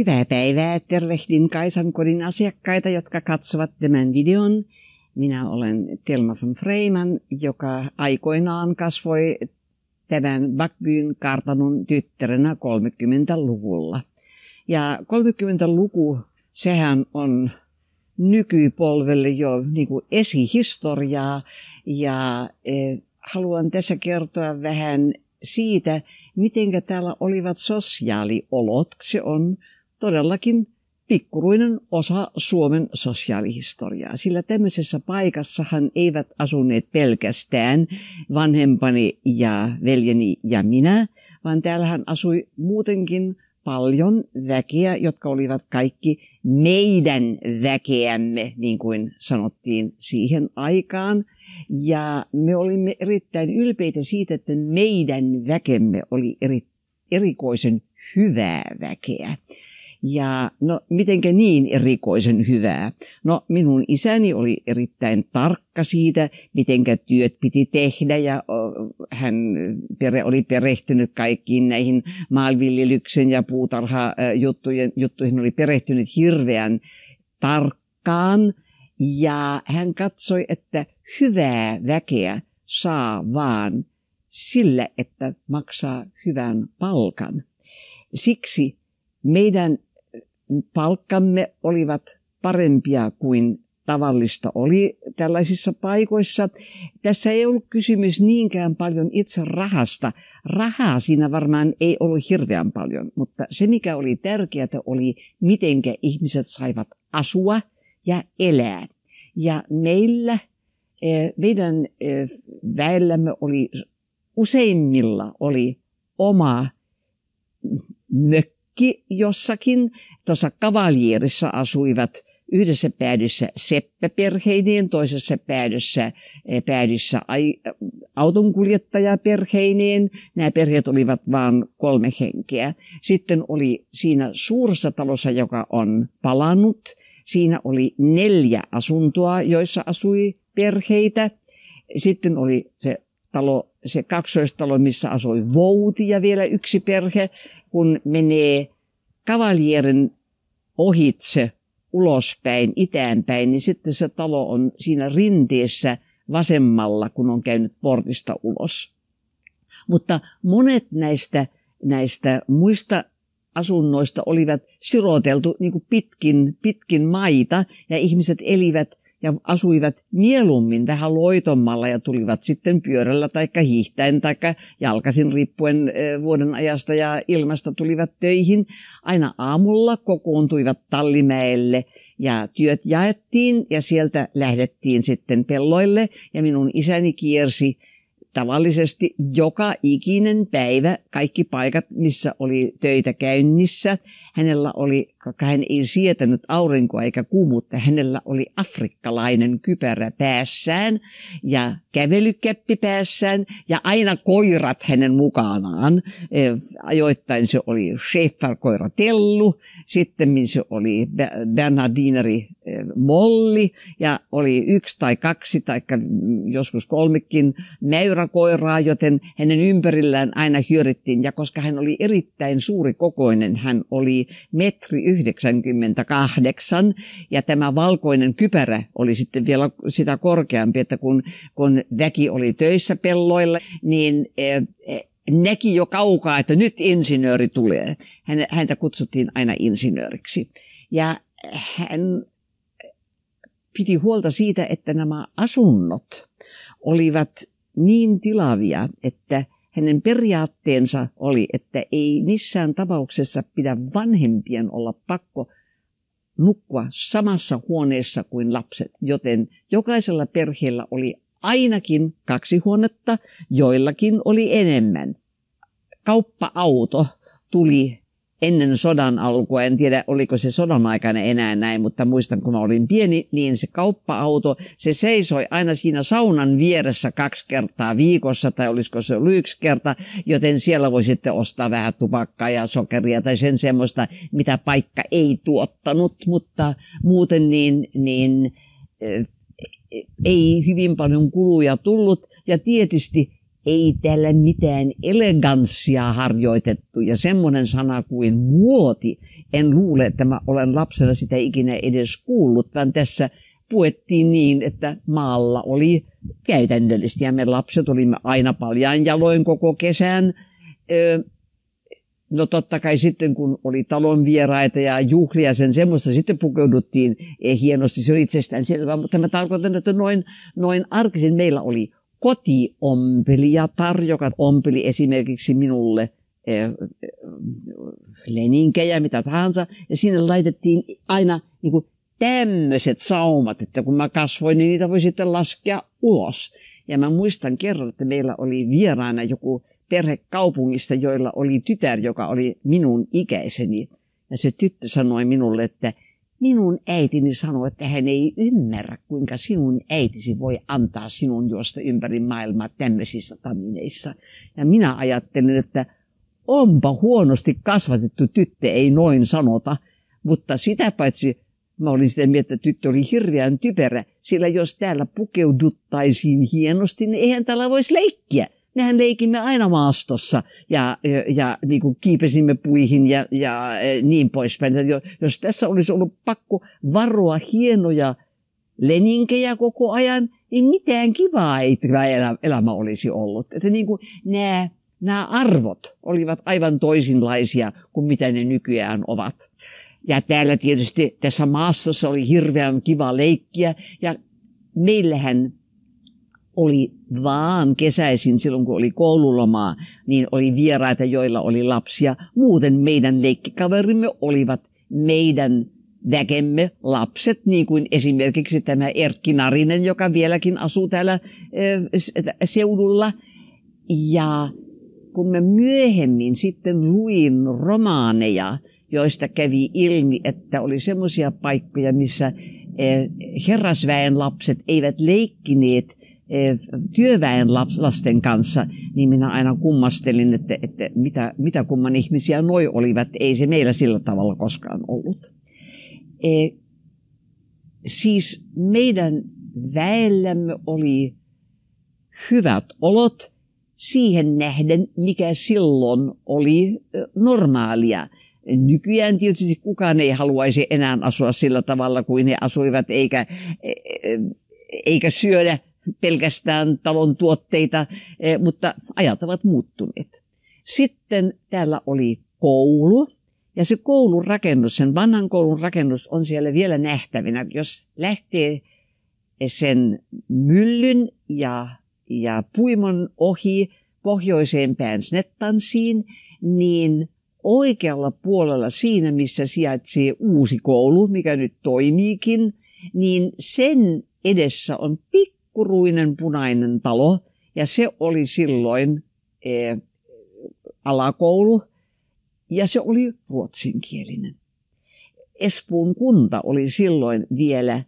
Hyvää päivää. Tervehdin Kaisan kodin asiakkaita, jotka katsovat tämän videon. Minä olen Telma von Freiman, joka aikoinaan kasvoi tämän Bakbyn kartanon tyttärenä 30-luvulla. Ja 30-luku, sehän on nykypolvelle jo niin kuin esihistoriaa ja eh, haluan tässä kertoa vähän siitä, miten täällä olivat sosiaaliolot. Se on todellakin pikkuruinen osa Suomen sosiaalihistoriaa, sillä tämmöisessä paikassahan eivät asuneet pelkästään vanhempani ja veljeni ja minä, vaan täällähän asui muutenkin paljon väkeä, jotka olivat kaikki meidän väkeämme, niin kuin sanottiin siihen aikaan. Ja me olimme erittäin ylpeitä siitä, että meidän väkemme oli eri, erikoisen hyvää väkeä. Ja no, mitenkä niin erikoisen hyvää? No, minun isäni oli erittäin tarkka siitä, mitenkä työt piti tehdä ja hän oli perehtynyt kaikkiin näihin maanviljelyksen ja puutarhajuttuihin, juttuihin oli perehtynyt hirveän tarkkaan. Ja hän katsoi, että hyvää väkeä saa vaan sillä, että maksaa hyvän palkan. Siksi meidän palkkamme olivat parempia kuin tavallista oli tällaisissa paikoissa. Tässä ei ollut kysymys niinkään paljon itse rahasta. Rahaa siinä varmaan ei ollut hirveän paljon, mutta se mikä oli tärkeää oli, mitenkä ihmiset saivat asua ja elää. Ja meillä, eh, meidän eh, väellämme oli useimmilla oli oma mökki kaikki jossakin. Tuossa kavalierissa asuivat yhdessä päädyssä seppäperheineen, toisessa päädyssä, eh, päädyssä autonkuljettajaperheineen. Nämä perheet olivat vain kolme henkeä. Sitten oli siinä suuressa talossa, joka on palannut, siinä oli neljä asuntoa, joissa asui perheitä. Sitten oli se talo, se kaksoistalo, missä asui vouti ja vielä yksi perhe kun menee kavalierin ohitse ulospäin, itäänpäin, niin sitten se talo on siinä rinteessä vasemmalla, kun on käynyt portista ulos. Mutta monet näistä, näistä muista asunnoista olivat siroteltu niin pitkin, pitkin maita ja ihmiset elivät ja asuivat mieluummin vähän loitommalla ja tulivat sitten pyörällä tai hiihtäen tai jalkasin riippuen vuoden ajasta ja ilmasta tulivat töihin. Aina aamulla kokoontuivat Tallimäelle ja työt jaettiin ja sieltä lähdettiin sitten pelloille ja minun isäni kiersi tavallisesti joka ikinen päivä kaikki paikat, missä oli töitä käynnissä. Hänellä oli, koska hän ei sietänyt aurinkoa eikä kuumuutta, hänellä oli afrikkalainen kypärä päässään ja kävelykäppi päässään ja aina koirat hänen mukanaan. E, ajoittain se oli Schäfer-koira Tellu, sitten se oli Bernardineri e, Molli ja oli yksi tai kaksi tai joskus kolmekin mäyräkoiraa, joten hänen ympärillään aina hyörittiin ja koska hän oli erittäin suuri kokoinen, hän oli metri 98 ja tämä valkoinen kypärä oli sitten vielä sitä korkeampi, että kun, kun väki oli töissä pelloilla, niin eh, näki jo kaukaa, että nyt insinööri tulee. Häntä kutsuttiin aina insinööriksi. Ja hän piti huolta siitä, että nämä asunnot olivat niin tilavia, että hänen periaatteensa oli, että ei missään tapauksessa pidä vanhempien olla pakko nukkua samassa huoneessa kuin lapset, joten jokaisella perheellä oli ainakin kaksi huonetta, joillakin oli enemmän. Kauppa-auto tuli ennen sodan alkua, en tiedä oliko se sodan aikana enää näin, mutta muistan kun mä olin pieni, niin se kauppa-auto, se seisoi aina siinä saunan vieressä kaksi kertaa viikossa tai olisiko se ollut yksi kerta, joten siellä voi sitten ostaa vähän tupakkaa ja sokeria tai sen semmoista, mitä paikka ei tuottanut, mutta muuten niin, niin ei hyvin paljon kuluja tullut. Ja tietysti ei täällä mitään eleganssia harjoitettu ja semmoinen sana kuin muoti. En luule, että mä olen lapsena sitä ikinä edes kuullut, vaan tässä puettiin niin, että maalla oli käytännöllistä ja me lapset olimme aina paljon jaloin koko kesän. No totta kai sitten kun oli talon vieraita ja juhlia sen semmoista, sitten pukeuduttiin hienosti, se oli itsestään selvää, mutta mä tarkoitan, että noin, noin arkisin meillä oli kotiompelijatar, joka ompeli esimerkiksi minulle eh, leninkejä, mitä tahansa, ja sinne laitettiin aina niin kuin tämmöiset saumat, että kun mä kasvoin, niin niitä voi sitten laskea ulos. Ja mä muistan kerran, että meillä oli vieraana joku perhe kaupungista, joilla oli tytär, joka oli minun ikäiseni. Ja se tyttö sanoi minulle, että minun äitini sanoi, että hän ei ymmärrä, kuinka sinun äitisi voi antaa sinun juosta ympäri maailmaa tämmöisissä tamineissa. Ja minä ajattelin, että onpa huonosti kasvatettu tyttö, ei noin sanota. Mutta sitä paitsi Mä olin sitä mieltä, että tyttö oli hirveän typerä, sillä jos täällä pukeuduttaisiin hienosti, niin eihän täällä voisi leikkiä. Mehän leikimme aina maastossa ja, ja, ja niin kuin kiipesimme puihin ja, ja e, niin poispäin. Jos tässä olisi ollut pakko varoa hienoja leninkejä koko ajan, niin mitään kivaa ei tämä elämä olisi ollut. Että niin kuin nämä, nämä arvot olivat aivan toisinlaisia kuin mitä ne nykyään ovat. Ja täällä tietysti tässä maastossa oli hirveän kiva leikkiä ja meillähän oli vaan kesäisin silloin, kun oli koululomaa, niin oli vieraita, joilla oli lapsia. Muuten meidän leikkikaverimme olivat meidän väkemme lapset, niin kuin esimerkiksi tämä Erkki Narinen, joka vieläkin asuu täällä seudulla. Ja kun mä myöhemmin sitten luin romaaneja, joista kävi ilmi, että oli semmoisia paikkoja, missä herrasväen lapset eivät leikkineet työväen lasten kanssa, niin minä aina kummastelin, että, että mitä, mitä kumman ihmisiä noi olivat. Ei se meillä sillä tavalla koskaan ollut. E, siis meidän väellämme oli hyvät olot siihen nähden, mikä silloin oli normaalia. Nykyään tietysti kukaan ei haluaisi enää asua sillä tavalla kuin he asuivat, eikä, eikä syödä pelkästään talon tuotteita, e, mutta ajat ovat muuttuneet. Sitten täällä oli koulu, ja se koulun rakennus, sen vanhan koulun rakennus on siellä vielä nähtävinä. Jos lähtee sen myllyn ja, ja puimon ohi pohjoiseen päin Snettansiin, niin oikealla puolella siinä, missä sijaitsee uusi koulu, mikä nyt toimiikin, niin sen edessä on pikkuruinen punainen talo, ja se oli silloin e, alakoulu, ja se oli ruotsinkielinen. Espoon kunta oli silloin vielä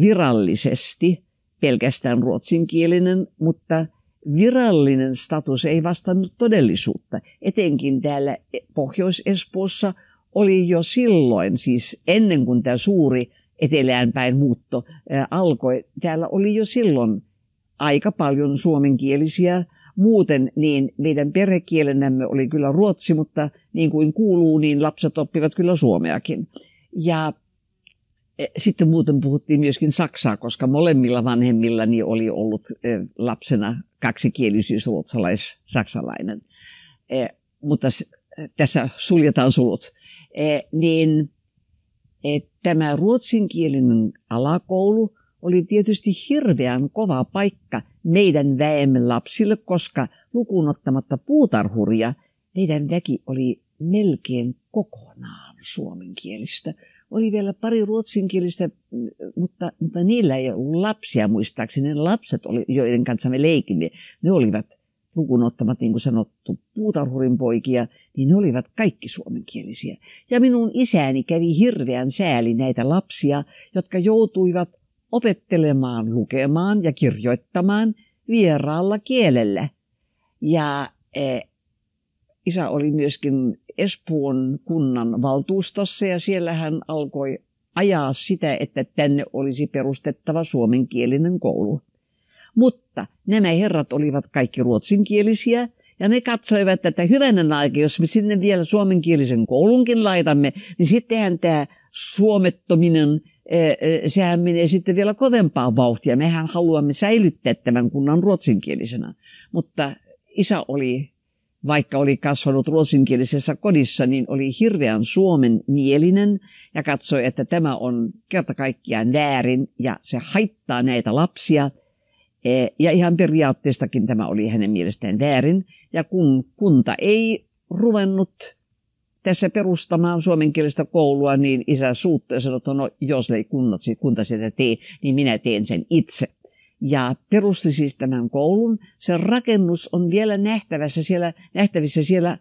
virallisesti pelkästään ruotsinkielinen, mutta virallinen status ei vastannut todellisuutta. Etenkin täällä Pohjois-Espoossa oli jo silloin, siis ennen kuin tämä suuri eteläänpäin muutto alkoi, täällä oli jo silloin aika paljon suomenkielisiä. Muuten niin meidän perhekielenämme oli kyllä ruotsi, mutta niin kuin kuuluu, niin lapset oppivat kyllä suomeakin. Ja Eh, sitten muuten puhuttiin myöskin saksaa, koska molemmilla vanhemmillani oli ollut eh, lapsena kaksikielisyys ruotsalais-saksalainen. Eh, mutta tässä suljetaan sulut. Niin tämä ruotsinkielinen alakoulu oli tietysti hirveän kova paikka meidän väemme lapsille, koska lukuun ottamatta puutarhuria, meidän väki oli melkein kokonaan suomenkielistä oli vielä pari ruotsinkielistä, mutta, mutta niillä ei ollut lapsia muistaakseni. Ne lapset, oli, joiden kanssa me leikimme, ne olivat lukuun ottamat, niin kuin sanottu, puutarhurin poikia, niin ne olivat kaikki suomenkielisiä. Ja minun isäni kävi hirveän sääli näitä lapsia, jotka joutuivat opettelemaan lukemaan ja kirjoittamaan vieraalla kielellä. Ja e, isä oli myöskin Espoon kunnan valtuustossa ja siellä hän alkoi ajaa sitä, että tänne olisi perustettava suomenkielinen koulu. Mutta nämä herrat olivat kaikki ruotsinkielisiä ja ne katsoivat, että hyvänen aika, jos me sinne vielä suomenkielisen koulunkin laitamme, niin sittenhän tämä suomettominen, sehän menee sitten vielä kovempaa vauhtia. Mehän haluamme säilyttää tämän kunnan ruotsinkielisenä. Mutta isä oli, vaikka oli kasvanut ruotsinkielisessä kodissa, niin oli hirveän suomen mielinen ja katsoi, että tämä on kerta kaikkiaan väärin ja se haittaa näitä lapsia. Ja ihan periaatteestakin tämä oli hänen mielestään väärin. Ja kun kunta ei ruvennut tässä perustamaan suomenkielistä koulua, niin isä suuttui ja sanoi, että no jos ei kunnat, kunta sitä tee, niin minä teen sen itse. Ja perusti siis tämän koulun. Se rakennus on vielä nähtävissä siellä, nähtävissä siellä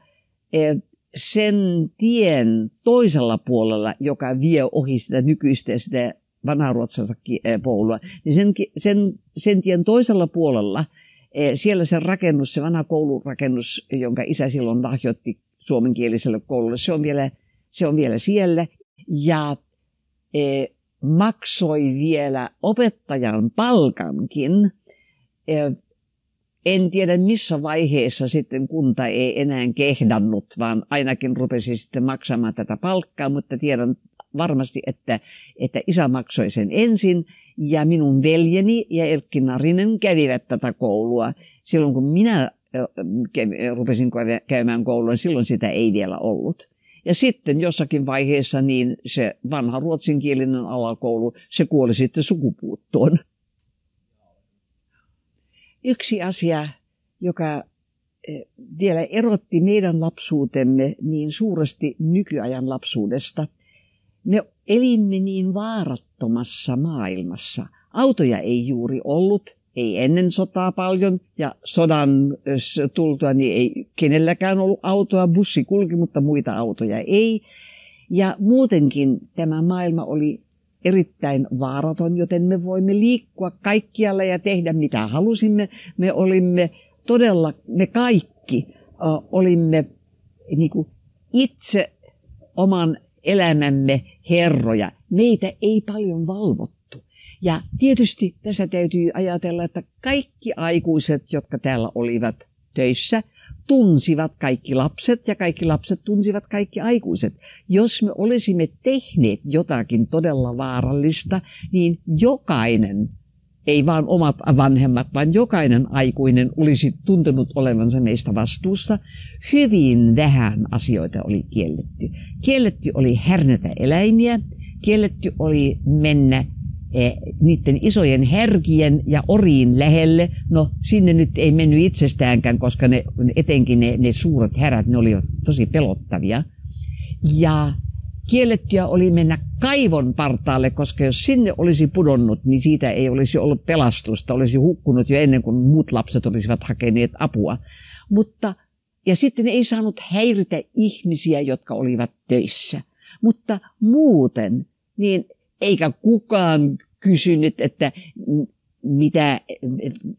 eh, sen tien toisella puolella, joka vie ohi sitä nykyistä sitä vanharuotsansa eh, koulua. Niin sen, sen, sen tien toisella puolella – Eh, siellä se rakennus, se vanha koulurakennus, jonka isä silloin lahjoitti suomenkieliselle koululle, se on vielä, se on vielä siellä. Ja e, maksoi vielä opettajan palkankin. E, en tiedä missä vaiheessa sitten kunta ei enää kehdannut, vaan ainakin rupesi sitten maksamaan tätä palkkaa, mutta tiedän varmasti, että, että isä maksoi sen ensin ja minun veljeni ja Erkki Narinen kävivät tätä koulua. Silloin kun minä rupesin käymään koulua, silloin sitä ei vielä ollut. Ja sitten jossakin vaiheessa niin se vanha ruotsinkielinen alakoulu, se kuoli sitten sukupuuttoon. Yksi asia, joka vielä erotti meidän lapsuutemme niin suuresti nykyajan lapsuudesta. Me elimme niin vaarattomassa maailmassa. Autoja ei juuri ollut, ei ennen sotaa paljon ja sodan tultua niin ei kenelläkään ollut autoa. Bussi kulki, mutta muita autoja ei. Ja muutenkin tämä maailma oli erittäin vaaraton, joten me voimme liikkua kaikkialla ja tehdä mitä halusimme. Me olimme todella, me kaikki olimme niin kuin itse oman elämämme herroja. Meitä ei paljon valvottu. Ja tietysti tässä täytyy ajatella, että kaikki aikuiset, jotka täällä olivat töissä, tunsivat kaikki lapset ja kaikki lapset tunsivat kaikki aikuiset. Jos me olisimme tehneet jotakin todella vaarallista, niin jokainen ei vaan omat vanhemmat, vaan jokainen aikuinen olisi tuntenut olevansa meistä vastuussa. Hyvin vähän asioita oli kielletty. Kielletty oli härnätä eläimiä, kielletty oli mennä eh, niiden isojen härkien ja oriin lähelle. No sinne nyt ei mennyt itsestäänkään, koska ne, etenkin ne, ne suuret härät, ne olivat tosi pelottavia. Ja Kiellettyä oli mennä kaivon partaalle, koska jos sinne olisi pudonnut, niin siitä ei olisi ollut pelastusta. Olisi hukkunut jo ennen kuin muut lapset olisivat hakeneet apua. Mutta, ja sitten ei saanut häiritä ihmisiä, jotka olivat töissä. Mutta muuten, niin eikä kukaan kysynyt, että mitä,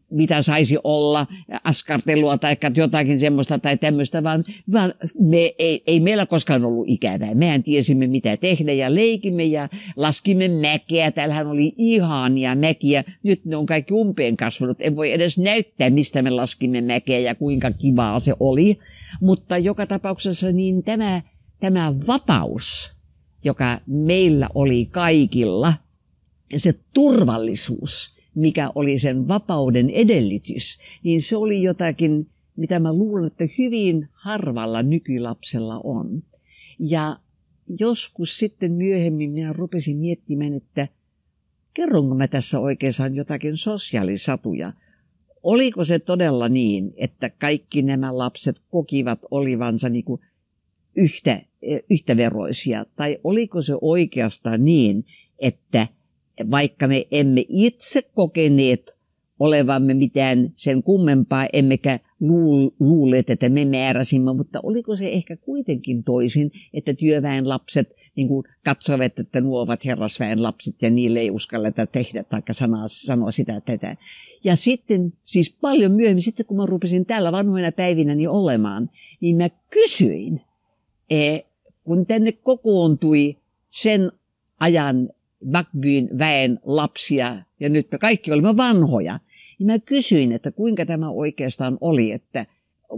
mitä saisi olla, askartelua tai jotakin semmoista tai tämmöistä, vaan, vaan me, ei, ei meillä koskaan ollut ikävää. Mehän tiesimme mitä tehdä ja leikimme ja laskimme mäkeä. Täällähän oli ihania mäkiä. Nyt ne on kaikki umpeen kasvanut. En voi edes näyttää, mistä me laskimme mäkeä ja kuinka kivaa se oli. Mutta joka tapauksessa niin tämä, tämä vapaus, joka meillä oli kaikilla, se turvallisuus, mikä oli sen vapauden edellytys, niin se oli jotakin, mitä mä luulen, että hyvin harvalla nykylapsella on. Ja joskus sitten myöhemmin minä rupesin miettimään, että kerronko mä tässä oikeastaan jotakin sosiaalisatuja. Oliko se todella niin, että kaikki nämä lapset kokivat olivansa niin kuin yhtä, yhtäveroisia? Tai oliko se oikeastaan niin, että vaikka me emme itse kokeneet olevamme mitään sen kummempaa, emmekä luulleet, että me määräsimme, mutta oliko se ehkä kuitenkin toisin, että työväen lapset niin kuin katsovat, että nuo ovat herrasväen lapset ja niille ei uskalleta tehdä tai sanoa, sanoa sitä tätä. Ja sitten siis paljon myöhemmin, sitten kun mä rupesin täällä vanhoina päivinä niin olemaan, niin mä kysyin, eh, kun tänne kokoontui sen ajan Backbyn väen lapsia, ja nyt me kaikki olimme vanhoja, Ja mä kysyin, että kuinka tämä oikeastaan oli, että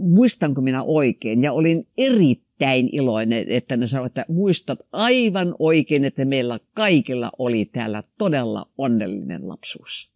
muistanko minä oikein. Ja olin erittäin iloinen, että ne sanoivat, että muistat aivan oikein, että meillä kaikilla oli täällä todella onnellinen lapsuus.